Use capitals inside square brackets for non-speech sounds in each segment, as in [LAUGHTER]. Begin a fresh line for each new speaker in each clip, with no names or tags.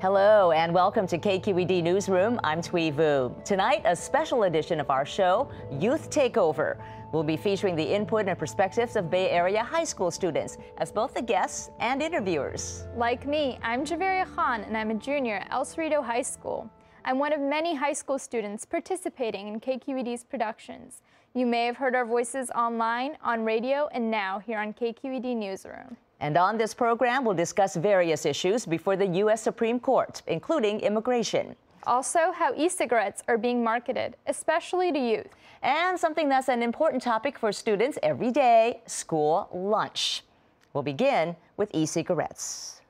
Hello and welcome to KQED Newsroom. I'm Thuy Vu. Tonight, a special edition of our show, Youth Takeover. We'll be featuring the input and perspectives of Bay Area high school students as both the guests and interviewers.
Like me, I'm Javaria Khan and I'm a junior at El Cerrito High School. I'm one of many high school students participating in KQED's productions. You may have heard our voices online, on radio, and now here on KQED Newsroom.
And on this program, we'll discuss various issues before the U.S. Supreme Court, including immigration.
Also, how e cigarettes are being marketed, especially to youth.
And something that's an important topic for students every day school lunch. We'll begin with e cigarettes.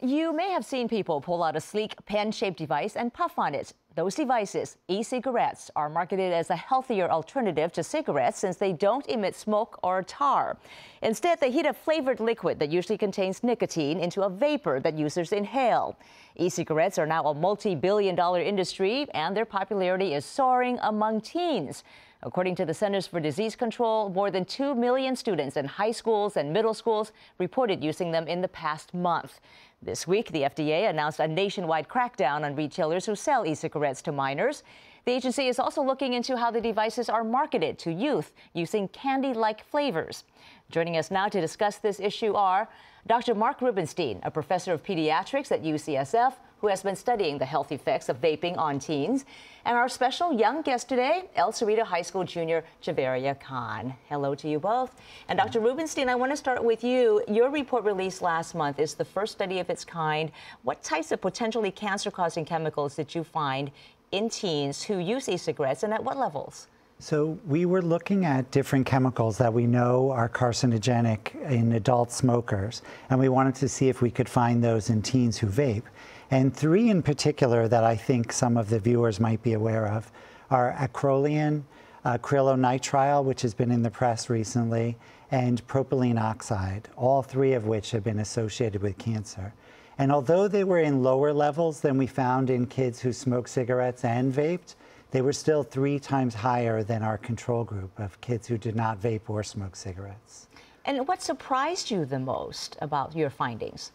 You may have seen people pull out a sleek pen shaped device and puff on it. Those devices, e cigarettes, are marketed as a healthier alternative to cigarettes since they don't emit smoke or tar. Instead, they heat a flavored liquid that usually contains nicotine into a vapor that users inhale. E cigarettes are now a multi billion dollar industry, and their popularity is soaring among teens. According to the Centers for Disease Control, more than 2 million students in high schools and middle schools reported using them in the past month. This week, the FDA announced a nationwide crackdown on retailers who sell e cigarettes to minors. The agency is also looking into how the devices are marketed to youth using candy like flavors. Joining us now to discuss this issue are Dr. Mark Rubinstein, a professor of pediatrics at UCSF, who has been studying the health effects of vaping on teens. And our special young guest today, El Cerrito High School junior Javaria Khan. Hello to you both. And Dr. Rubinstein, I want to start with you. Your report released last month is the first study of its kind. What types of potentially cancer-causing chemicals did you find in teens who use e-cigarettes and at what levels?
So we were looking at different chemicals that we know are carcinogenic in adult smokers, and we wanted to see if we could find those in teens who vape. And three in particular that I think some of the viewers might be aware of are acrolein, acrylonitrile, which has been in the press recently, and propylene oxide, all three of which have been associated with cancer. And although they were in lower levels than we found in kids who smoked cigarettes and vaped, they were still three times higher than our control group of kids who did not vape or smoke cigarettes.
And what surprised you the most about your findings?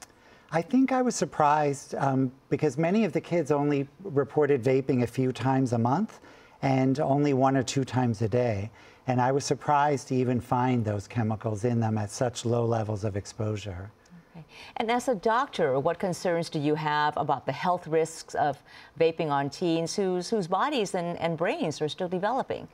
I think I was surprised um, because many of the kids only reported vaping a few times a month and only one or two times a day. And I was surprised to even find those chemicals in them at such low levels of exposure.
And as a doctor, what concerns do you have about the health risks of vaping on teens whose, whose bodies and, and brains are still developing?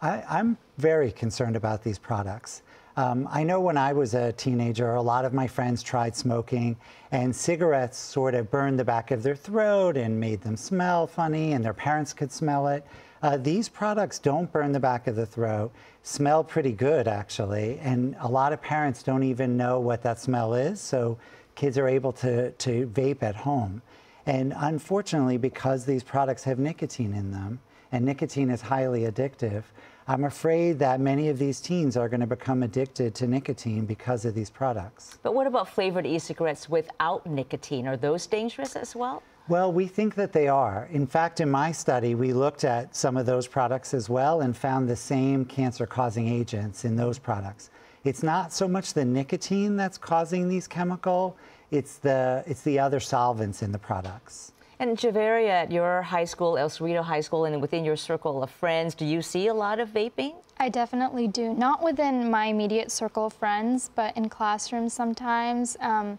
I, I'm very concerned about these products. Um, I know when I was a teenager, a lot of my friends tried smoking, and cigarettes sort of burned the back of their throat and made them smell funny, and their parents could smell it. Uh, these products don't burn the back of the throat, smell pretty good actually, and a lot of parents don't even know what that smell is, so kids are able to, to vape at home. And unfortunately, because these products have nicotine in them, and nicotine is highly addictive, I'm afraid that many of these teens are going to become addicted to nicotine because of these products.
But what about flavored e-cigarettes without nicotine? Are those dangerous as well?
Well, we think that they are. In fact, in my study, we looked at some of those products as well and found the same cancer causing agents in those products. It's not so much the nicotine that's causing these chemical, it's the, it's the other solvents in the products.
And Javaria, at your high school, El Cerrito High School, and within your circle of friends, do you see a lot of vaping?
I definitely do. Not within my immediate circle of friends, but in classrooms sometimes. Um,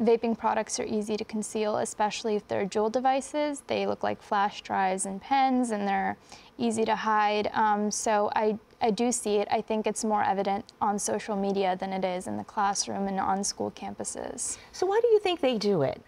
vaping products are easy to conceal, especially if they're Juul devices. They look like flash drives and pens, and they're easy to hide. Um, so I, I do see it. I think it's more evident on social media than it is in the classroom and on school campuses.
So why do you think they do it?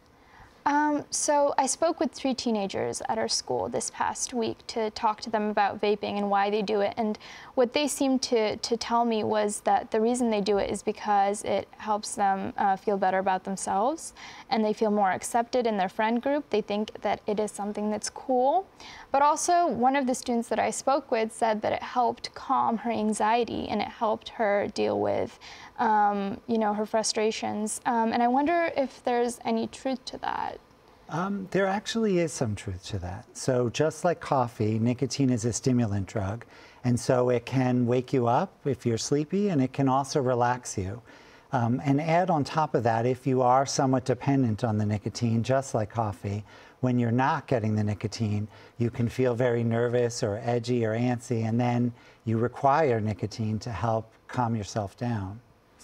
Um, so I spoke with three teenagers at our school this past week to talk to them about vaping and why they do it. And what they seemed to, to tell me was that the reason they do it is because it helps them uh, feel better about themselves and they feel more accepted in their friend group. They think that it is something that's cool. But also, one of the students that I spoke with said that it helped calm her anxiety and it helped her deal with, um, you know, her frustrations. Um, and I wonder if there's any truth to that.
Um, there actually is some truth to that. So just like coffee, nicotine is a stimulant drug. And so it can wake you up if you're sleepy, and it can also relax you. Um, and add on top of that, if you are somewhat dependent on the nicotine, just like coffee, when you're not getting the nicotine, you can feel very nervous or edgy or antsy, and then you require nicotine to help calm yourself down.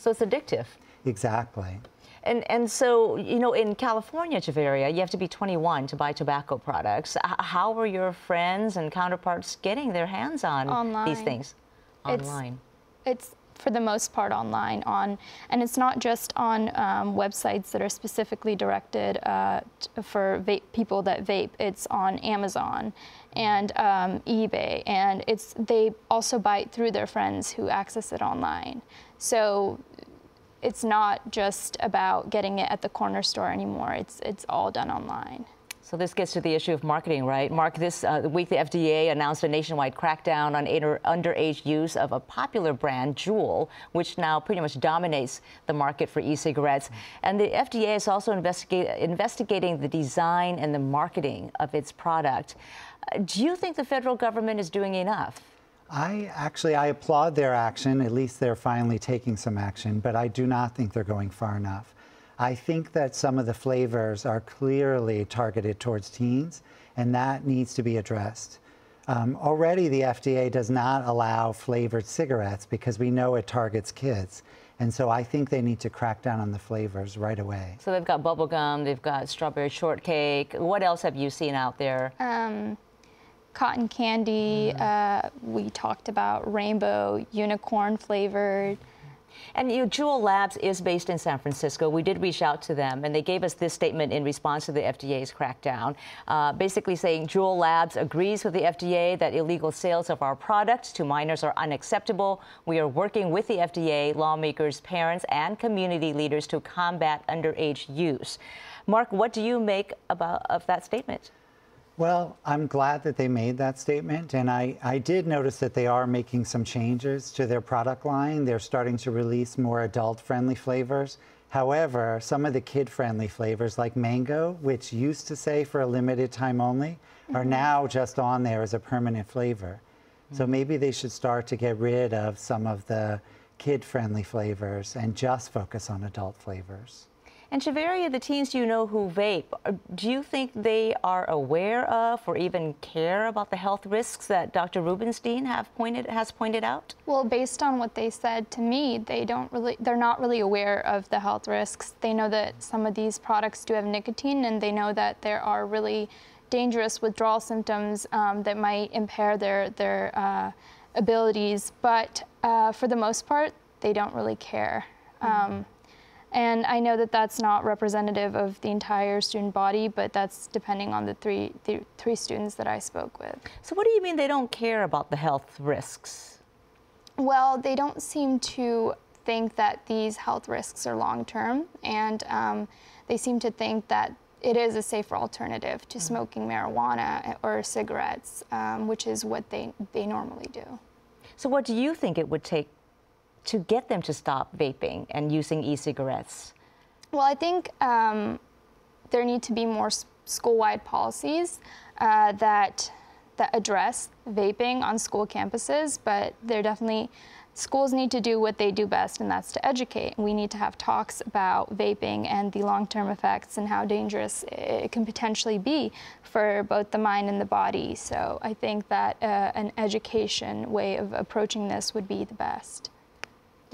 So it's addictive.
Exactly.
And, and so, you know, in California, Javaria, you have to be 21 to buy tobacco products. How were your friends and counterparts getting their hands on
Online.
these things? Online.
It's, it's for the most part online on and it's not just on um, websites that are specifically directed uh, for vape, people that vape it's on amazon and um, ebay and it's they also buy it through their friends who access it online so it's not just about getting it at the corner store anymore it's it's all done online
So this gets to the issue of marketing, right? Mark, this uh, week the FDA announced a nationwide crackdown on underage use of a popular brand, Juul, which now pretty much dominates the market for e-cigarettes. And the FDA is also investigate- investigating the design and the marketing of its product. Uh, do you think the federal government is doing enough?
I actually I applaud their action. At least they're finally taking some action, but I do not think they're going far enough. I think that some of the flavors are clearly targeted towards teens, and that needs to be addressed. Um, already, the FDA does not allow flavored cigarettes because we know it targets kids. And so I think they need to crack down on the flavors right away.
So they've got bubblegum, they've got strawberry shortcake. What else have you seen out there?
um, cotton candy. Uh, we talked about rainbow unicorn flavored.
And you know, Juul Labs is based in San Francisco. We did reach out to them, and they gave us this statement in response to the FDA's crackdown, uh, basically saying Juul Labs agrees with the FDA that illegal sales of our products to minors are unacceptable. We are working with the FDA, lawmakers, parents, and community leaders to combat underage use. Mark, what do you make about of that statement?
Well, I'm glad that they made that statement, and I, I did notice that they are making some changes to their product line. They're starting to release more adult friendly flavors. However, some of the kid friendly flavors, like mango, which used to say for a limited time only, are mm-hmm. now just on there as a permanent flavor. So mm-hmm. maybe they should start to get rid of some of the kid friendly flavors and just focus on adult flavors.
And Javaria, the teens you know who vape, uh, do you think they are aware of or even care about the health risks that Dr. Rubinstein have pointed, has pointed out?
Well, based on what they said to me, they don't really they're not really aware of the health risks. They know that some of these products do have nicotine and they know that there are really dangerous withdrawal symptoms um, that might impair their their uh, abilities, but uh, for the most part, they don't really care. Um, and I know that that's not representative of the entire student body, but that's depending on the three, the three students that I spoke with.
So, what do you mean they don't care about the health risks?
Well, they don't seem to think that these health risks are long term, and um, they seem to think that it is a safer alternative to smoking marijuana or cigarettes, um, which is what they, they normally do.
So, what do you think it would take to get them to stop vaping and using e cigarettes?
Well, I think um, there need to be more school-wide policies uh, that that address vaping on school campuses. But they're definitely schools need to do what they do best, and that's to educate. We need to have talks about vaping and the long-term effects and how dangerous it can potentially be for both the mind and the body. So I think that uh, an education way of approaching this would be the best.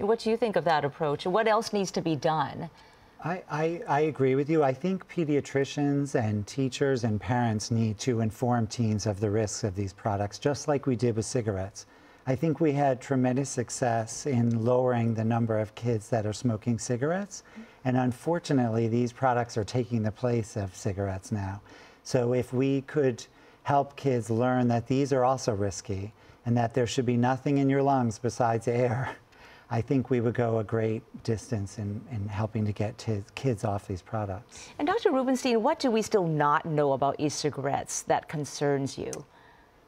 What do you think of that approach? What else needs to be done?
I, I, I agree with you. I think pediatricians and teachers and parents need to inform teens of the risks of these products, just like we did with cigarettes. I think we had tremendous success in lowering the number of kids that are smoking cigarettes. And unfortunately, these products are taking the place of cigarettes now. So if we could help kids learn that these are also risky and that there should be nothing in your lungs besides air, I think we would go a great distance in, in helping to get kids off these products.
And Dr. Rubinstein, what do we still not know about e cigarettes that concerns you?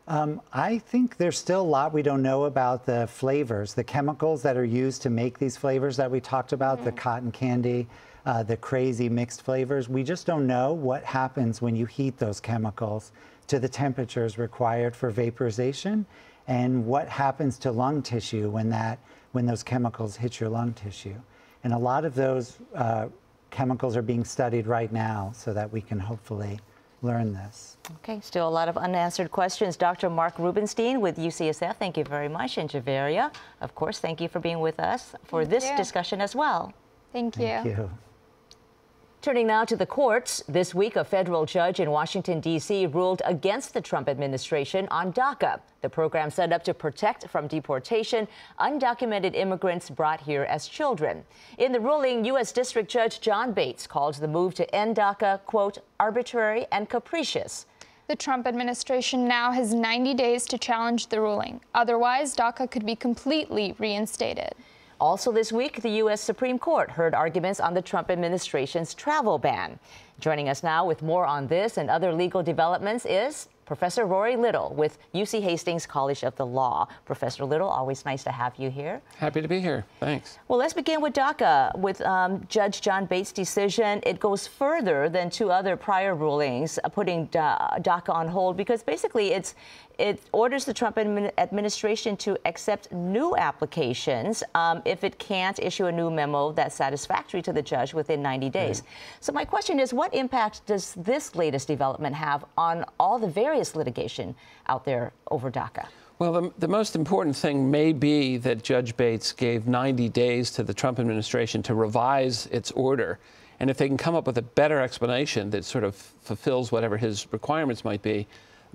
Um, I think there's still a lot we don't know about the flavors, the chemicals that are used to make these flavors that we talked about, the cotton candy, uh, the crazy mixed flavors. We just don't know what happens when you heat those chemicals to the temperatures required for vaporization and what happens to lung tissue when that when those chemicals hit your lung tissue. And a lot of those uh, chemicals are being studied right now so that we can hopefully learn this.
Okay, still a lot of unanswered questions. Dr. Mark Rubinstein with UCSF, thank you very much. And Javaria, of course, thank you for being with us for
Thank
this
you.
discussion as well.
Thank you.
Thank you.
Turning now to the courts. This week, a federal judge in Washington, D.C. ruled against the Trump administration on DACA, the program set up to protect from deportation undocumented immigrants brought here as children. In the ruling, U.S. District Judge John Bates called the move to end DACA, quote, arbitrary and capricious.
The Trump administration now has 90 days to challenge the ruling. Otherwise, DACA could be completely reinstated.
Also this week, the U.S. Supreme Court heard arguments on the Trump administration's travel ban. Joining us now with more on this and other legal developments is Professor Rory Little with UC Hastings College of the Law. Professor Little, always nice to have you here.
Happy to be here. Thanks.
Well, let's begin with DACA. With um, Judge John Bates' decision, it goes further than two other prior rulings, uh, putting DACA on hold because basically it's it orders the Trump administration to accept new applications um, if it can't issue a new memo that's satisfactory to the judge within 90 days. So my question is, what impact does this latest development have on all the various litigation out there over DACA?
Well, the, the most important thing may be that Judge Bates gave 90 days to the Trump administration to revise its order. And if they can come up with a better explanation that sort of fulfills whatever his requirements might be,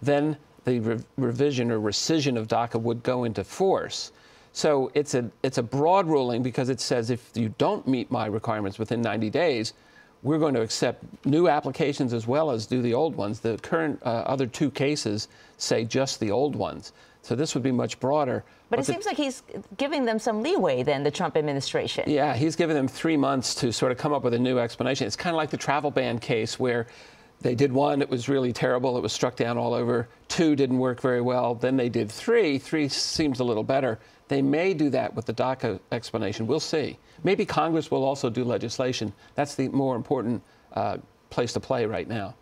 then the re- revision or rescission of DACA would go into force. So it's a, it's a broad ruling because it says if you don't meet my requirements within 90 days, we're going to accept new applications as well as do the old ones. The current uh, other two cases say just the old ones. So this would be much broader.
But it
the-
seems like he's giving them some leeway then, the Trump administration.
yeah, he's given them three months to sort of come up with a new explanation. It's kind of like the travel ban case where they did one, it was really terrible, it was struck down all over. Two didn't work very well. Then they did three. Three seems a little better. They may do that with the DACA explanation. We'll see. Maybe Congress will also do legislation. That's the more important uh, place to play right now.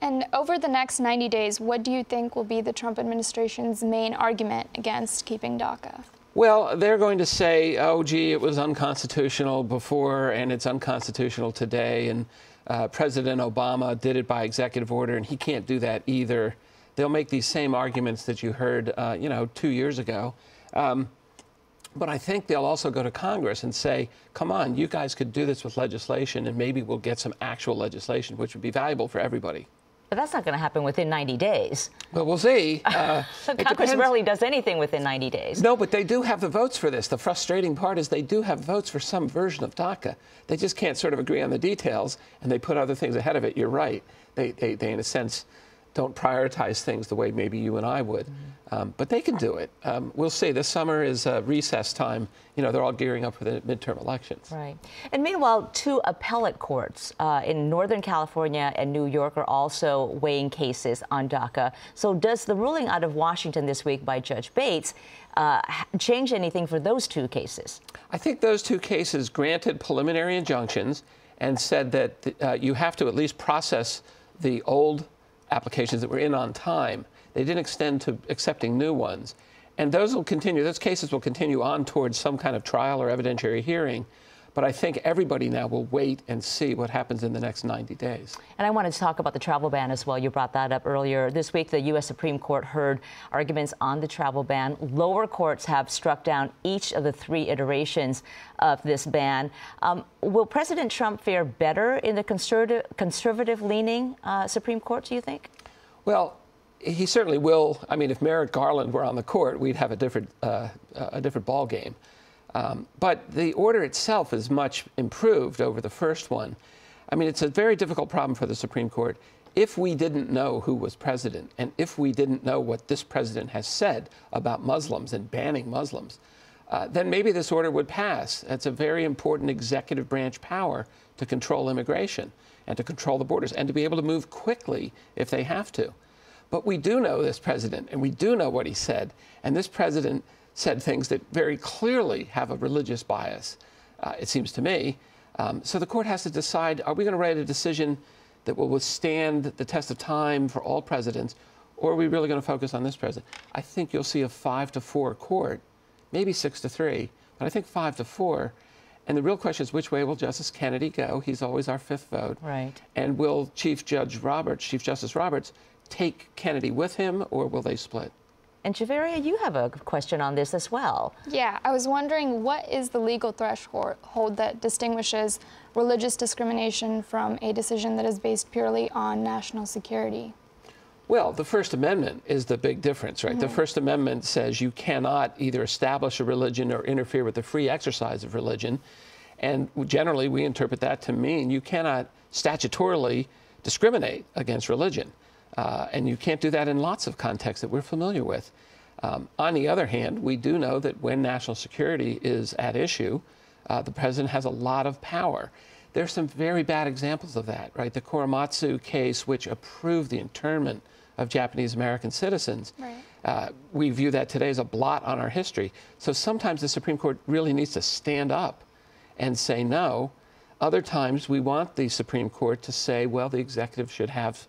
And over the next 90 days, what do you think will be the Trump administration's main argument against keeping DACA?
Well, they're going to say, oh, gee, it was unconstitutional before and it's unconstitutional today. And uh, President Obama did it by executive order and he can't do that either. They'll make these same arguments that you heard, uh, you know, two years ago. Um, but I think they'll also go to Congress and say, come on, you guys could do this with legislation and maybe we'll get some actual legislation, which would be valuable for everybody.
But that's not going to happen within 90 days.
But we'll see. [LAUGHS] Uh,
Congress rarely does anything within 90 days.
No, but they do have the votes for this. The frustrating part is they do have votes for some version of DACA. They just can't sort of agree on the details, and they put other things ahead of it. You're right. They, they, they in a sense, don't prioritize things the way maybe you and I would. Um, but they can do it. Um, we'll see. This summer is uh, recess time. You know, they're all gearing up for the midterm elections.
Right. And meanwhile, two appellate courts uh, in Northern California and New York are also weighing cases on DACA. So, does the ruling out of Washington this week by Judge Bates uh, change anything for those two cases?
I think those two cases granted preliminary injunctions and said that uh, you have to at least process the old applications that were in on time. They didn't extend to accepting new ones. And those will continue, those cases will continue on towards some kind of trial or evidentiary hearing. But I think everybody now will wait and see what happens in the next 90 days.
And I wanted to talk about the travel ban as well. You brought that up earlier. This week, the U.S. Supreme Court heard arguments on the travel ban. Lower courts have struck down each of the three iterations of this ban. Um, will President Trump fare better in the conservative, conservative leaning uh, Supreme Court, do you think?
Well, he certainly will. I mean, if Merrick Garland were on the court, we'd have a different, uh, a different ball game. Um, but the order itself is much improved over the first one. I mean, it's a very difficult problem for the Supreme Court. If we didn't know who was president, and if we didn't know what this president has said about Muslims and banning Muslims, uh, then maybe this order would pass. It's a very important executive branch power to control immigration and to control the borders and to be able to move quickly if they have to. But we do know this president, and we do know what he said. And this president said things that very clearly have a religious bias, uh, it seems to me. Um, so the court has to decide are we going to write a decision that will withstand the test of time for all presidents, or are we really going to focus on this president? I think you'll see a five to four court, maybe six to three, but I think five to four. And the real question is which way will Justice Kennedy go? He's always our fifth vote.
Right.
And will Chief Judge Roberts, Chief Justice Roberts, take Kennedy with him or will they split?
And Javaria, you have a question on this as well.
Yeah, I was wondering what is the legal threshold that distinguishes religious discrimination from a decision that is based purely on national security?
Well, the First Amendment is the big difference, right? Mm -hmm. The mm-hmm. First Amendment says you cannot either establish a religion or interfere with the free exercise of religion. And generally, we interpret that to mean you cannot statutorily discriminate against religion. Uh, and you can't do that in lots of contexts that we're familiar with. Um, on the other hand, we do know that when national security is at issue, uh, the president has a lot of power. There are some very bad examples of that, right? The Korematsu case, which approved the internment of Japanese American citizens. Right. Uh, we view that today as a blot on our history. So sometimes the Supreme Court really needs to stand up and say no. Other times we want the Supreme Court to say, well, the executive should have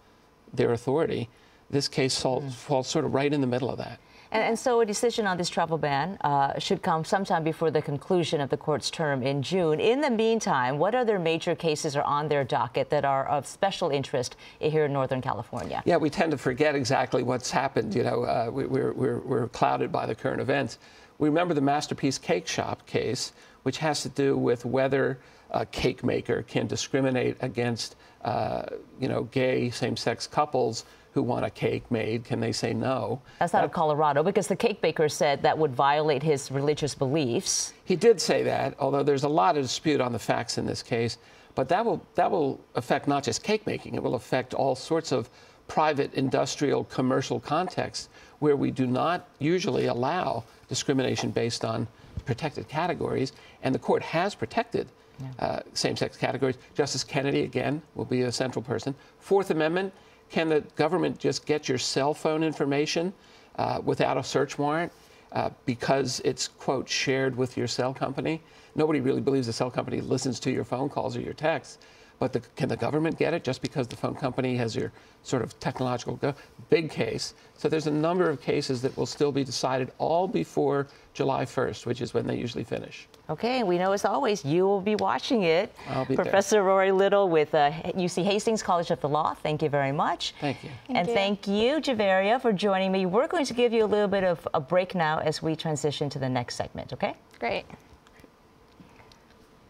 their authority. This case falls, mm. falls sort of right in the middle of that.
And, and, so a decision on this travel ban uh, should come sometime before the conclusion of the court's term in June. In the meantime, what other major cases are on their docket that are of special interest here in Northern California?
Yeah, we tend to forget exactly what's happened. You know, uh, we, we're, we're, we're clouded by the current events. We remember the Masterpiece Cake Shop case, which has to do with whether a cake maker can discriminate against, uh, you know, gay same-sex couples who want a cake made, can they say no?
That's out of Colorado because the cake baker said that would violate his religious beliefs.
He did say that, although there's a lot of dispute on the facts in this case. But that will that will affect not just cake making; it will affect all sorts of private, industrial, commercial contexts where we do not usually allow discrimination based on protected categories, and the court has protected yeah. uh, same-sex categories. Justice Kennedy again will be a central person. Fourth Amendment can the government just get your cell phone information uh, without a search warrant uh, because it's, quote, shared with your cell company? Nobody really believes the cell company listens to your phone calls or your texts. But the, can the government get it just because the phone company has your sort of technological go? Big case. So there's a number of cases that will still be decided all before July 1st, which is when they usually finish.
Okay, we know as always you will be watching it.
I'll be
Professor
there.
Rory Little with uh, UC Hastings College of the Law. Thank you very much.
Thank you.
Thank and
you.
thank you, Javaria, for joining me. We're going to give you a little bit of a break now as we transition to the next segment, okay?
Great.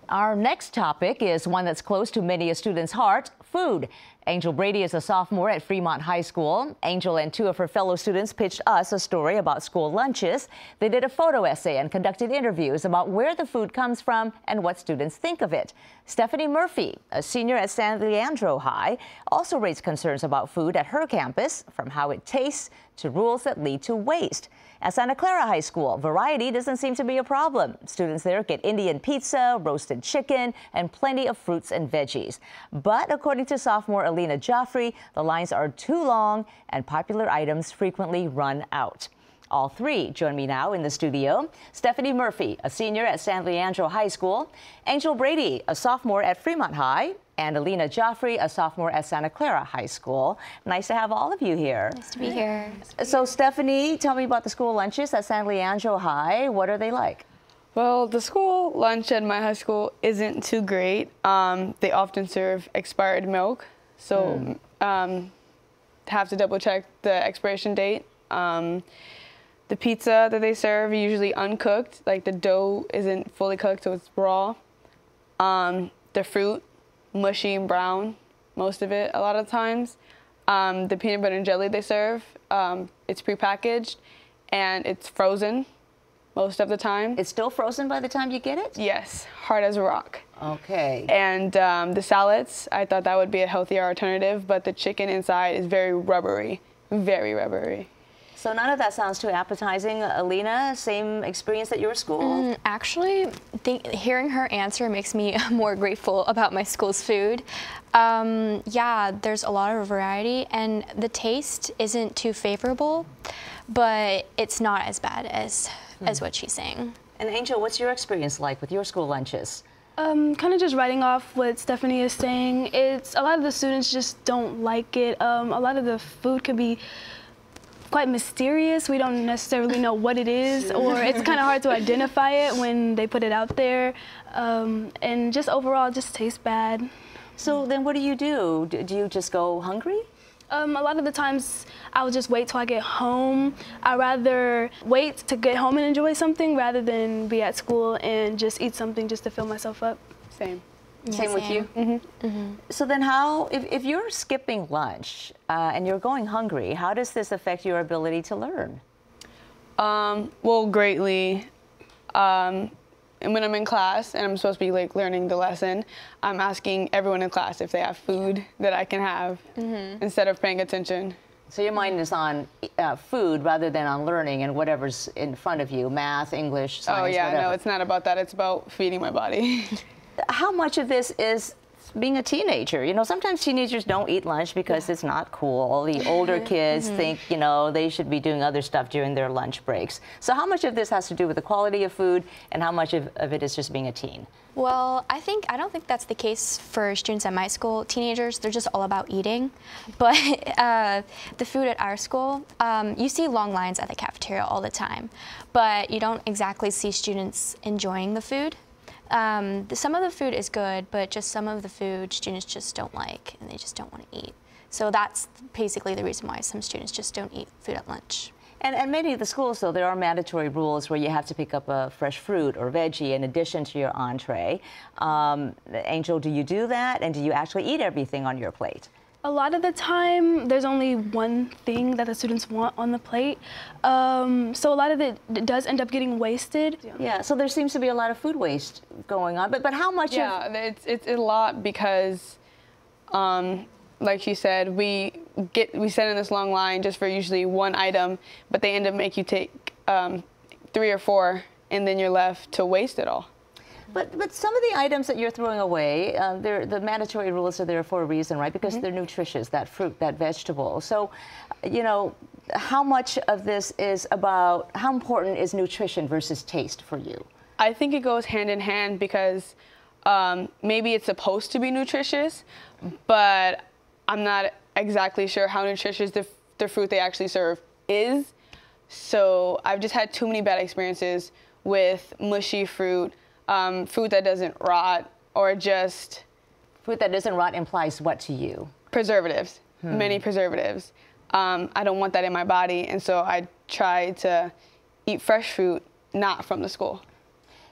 Our next topic is one that's close to many a student's heart, food. Angel Brady is a sophomore at Fremont High School. Angel and two of her fellow students pitched us a story about school lunches. They did a photo essay and conducted interviews about where the food comes from and what students think of it. Stephanie Murphy, a senior at San Leandro High, also raised concerns about food at her campus, from how it tastes to rules that lead to waste. At Santa Clara High School, variety doesn't seem to be a problem. Students there get Indian pizza, roasted chicken, and plenty of fruits and veggies. But according to sophomore Alina Joffrey, the lines are too long and popular items frequently run out. All three join me now in the studio. Stephanie Murphy, a senior at San Leandro High School, Angel Brady, a sophomore at Fremont High, and Alina Joffrey, a sophomore at Santa Clara High School. Nice to have all of you here.
Nice to be here.
So, Stephanie, tell me about the school lunches at San Leandro High. What are they like?
Well, the school lunch at my high school isn't too great. Um, they often serve expired milk, so mm. um, have to double check the expiration date. Um, the pizza that they serve usually uncooked, like the dough isn't fully cooked, so it's raw. Um, the fruit mushy and brown, most of it a lot of times. Um, the peanut butter and jelly they serve, um, it's prepackaged and it's frozen most of the time.
It's still frozen by the time you get it?
Yes, hard as a rock.
Okay.
And um, the salads, I thought that would be a healthier alternative, but the chicken inside is very rubbery, very rubbery.
So none of that sounds too appetizing. Alina, same experience at your school? Mm,
actually, think, hearing her answer makes me [LAUGHS] more grateful about my school's food. Um, yeah, there's a lot of variety, and the taste isn't too favorable, but it's not as bad as, mm. as what she's saying.
And Angel, what's your experience like with your school lunches?
Um, kind of just writing off what Stephanie is saying. It's a lot of the students just don't like it. Um, a lot of the food could be quite mysterious. We don't necessarily know what it is, or it's kind of hard to identify it when they put it out there. Um, and just overall, it just tastes bad.
So then what do you do? Do you just go hungry?
Um, a lot of the times, I'll just wait till I get home. I'd rather wait to get home and enjoy something rather than be at school and just eat something just to fill myself up.
Same.
Same with you? So then how, if, if you're skipping lunch uh, and you're going hungry, how does this affect your ability to learn?
Um, well, greatly. Um, and when I'm in class and I'm supposed to be like learning the lesson, I'm asking everyone in class if they have food that I can have instead of paying attention.
So your mind is on uh, food rather than on learning and whatever's in front of you, math, English, science,
oh yeah,
whatever.
no, it's not about that. It's about feeding my body. [LAUGHS]
how much of this is being a teenager? You know, sometimes teenagers don't eat lunch because it's not cool. The older kids think, you know, they should be doing other stuff during their lunch breaks. So how much of this has to do with the quality of food and how much of, of it is just being a teen?
Well, I think I don't think that's the case for students at my school. Teenagers, they're just all about eating. But [LAUGHS] uh, the food at our school, um, you see long lines at the cafeteria all the time, but you don't exactly see students enjoying the food. Um, some of the food is good, but just some of the food students just don't like, and they just don't want to eat. So that's basically the reason why some students just don't eat food at lunch.
And, and many of the schools, though, there are mandatory rules where you have to pick up a fresh fruit or veggie in addition to your entree. Um, Angel, do you do that? And do you actually eat everything on your plate?
A lot of the time, there's only one thing that the students want on the plate. Um, so a lot of it does end up getting wasted.
Yeah, so there seems to be a lot of food waste going on. But, but how much of
yeah, it's it's a lot because, um, like you said, we get we set in this long line just for usually one item, but they end up make you take um, three or four, and then you're left to waste it all.
But, but some of the items that you're throwing away, uh, they're, the mandatory rules are there for a reason, right? Because they're nutritious, that fruit, that vegetable. So, you know, how much of this is about how important is nutrition versus taste for you?
I think it goes hand in hand because um, maybe it's supposed to be nutritious, but I'm not exactly sure how nutritious the, the fruit they actually serve is. So I've just had too many bad experiences with mushy fruit, um, fruit that doesn't rot, or just
Food that doesn't rot implies what to you?
preservatives, many preservatives. Um, I don't want that in my body, and so I try to eat fresh fruit, not from the school.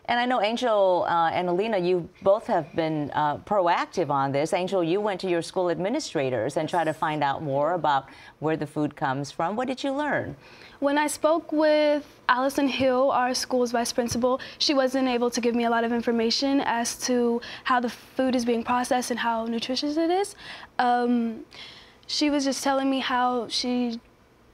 And I know Angel uh, and Alina, you both have been uh, proactive on this. Angel, you went to your school administrators and tried to find out more about where the food comes from. What did you learn?
When I spoke with Allison Hill, our school's vice principal, she wasn't able to give me a lot of information as to how the food is being processed and how nutritious it is. Um, she was just telling me how she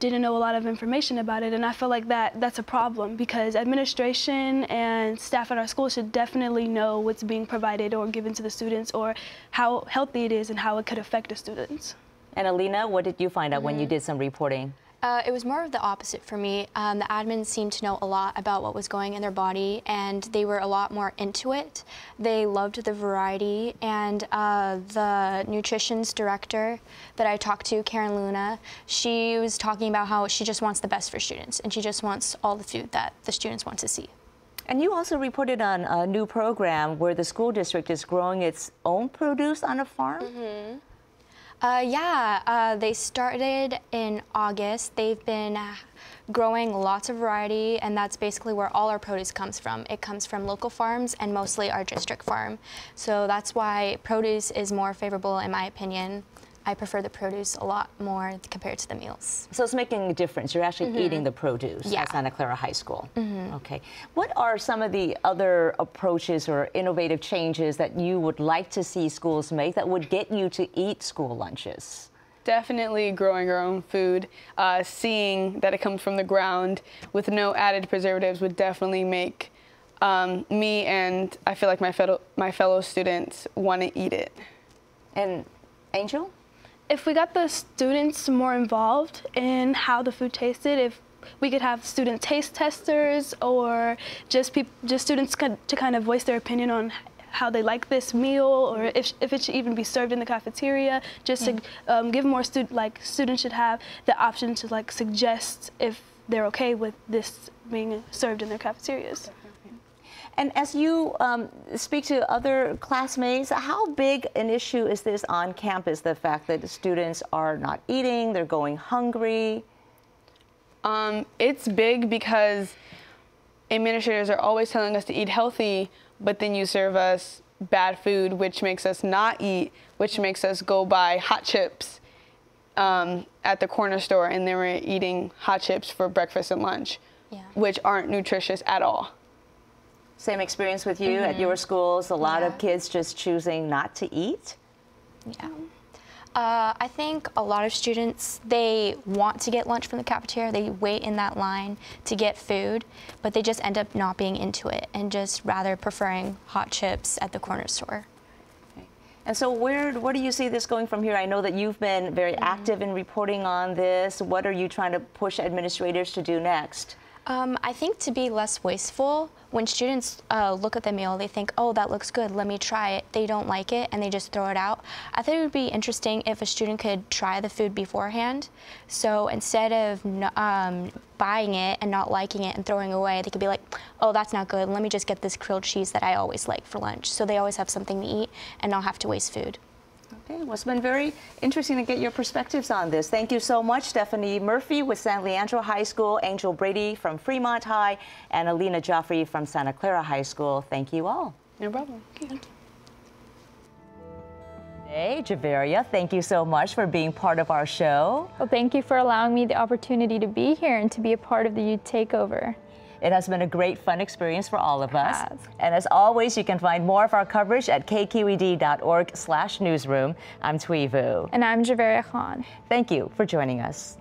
didn't know a lot of information about it, and I feel like that that's a problem because administration and staff at our school should definitely know what's being provided or given to the students or how healthy it is and how it could affect the students.
And Alina, what did you find out when you mm. did some reporting?
Uh, it was more of the opposite for me. Um, the admins seemed to know a lot about what was going in their body, and they were a lot more into it. They loved the variety, and uh, the nutrition's director that I talked to, Karen Luna, she was talking about how she just wants the best for students, and she just wants all the food that the students want to see.
And you also reported on a new program where the school district is growing its own produce on a farm.
Uh, yeah, uh, they started in August. They've been growing lots of variety, and that's basically where all our produce comes from. It comes from local farms and mostly our district farm. So that's why produce is more favorable, in my opinion. I prefer the produce a lot more compared to the meals.
So it's making a difference. You're actually eating the produce
Yeah.
at Santa Clara High School. Okay. What are some of the other approaches or innovative changes that you would like to see schools make that would get you to eat school lunches?
Definitely growing our own food, uh, seeing that it comes from the ground with no added preservatives would definitely make um, me and I feel like my fellow my fellow students want to eat it.
And Angel?
If we got the students more involved in how the food tasted, if we could have student taste testers or just just students to kind of voice their opinion on how they like this meal or if, if it should even be served in the cafeteria just to um, give more student like students should have the option to like suggest if they're okay with this being served in their cafeterias.
And as you um, speak to other classmates, how big an issue is this on campus? The fact that students are not eating, they're going hungry.
Um, it's big because administrators are always telling us to eat healthy, but then you serve us bad food, which makes us not eat, which makes us go buy hot chips um, at the corner store, and then we're eating hot chips for breakfast and lunch,
Yeah.
which aren't nutritious at all.
Same experience with you at your schools, a lot of
Mm-hmm.
Kids just choosing not to eat.
Yeah. Uh, I think a lot of students they want to get lunch from the cafeteria. They wait in that line to get food, but they just end up not being into it and just rather preferring hot chips at the corner store.
And so, where where do you see this going from here? I know that you've been very
Mm-hmm.
active in reporting on this. What are you trying to push administrators to do next?
Um, I think to be less wasteful, when students uh, look at the meal, they think, oh, that looks good, let me try it. They don't like it and they just throw it out. I think it would be interesting if a student could try the food beforehand. So instead of um, buying it and not liking it and throwing it away, they could be like, oh, that's not good, let me just get this grilled cheese that I always like for lunch. So they always have something to eat and not have to waste food.
Okay, well, it's been very interesting to get your perspectives on this. Thank you so much, Stephanie Murphy with San Leandro High School, Angel Brady from Fremont High, and Alina Joffrey from Santa Clara High School. Thank you all.
No problem.
Hey, Javaria, thank you so much for being part of our show.
Well, thank you for allowing me the opportunity to be here and to be a part of the youth takeover.
It has been a great, fun experience for all of us.
has.
And as always, you can find more of our coverage at kqed.org slash newsroom. I'm Thuy Vu.
And I'm Javaria Khan.
Thank you for joining us.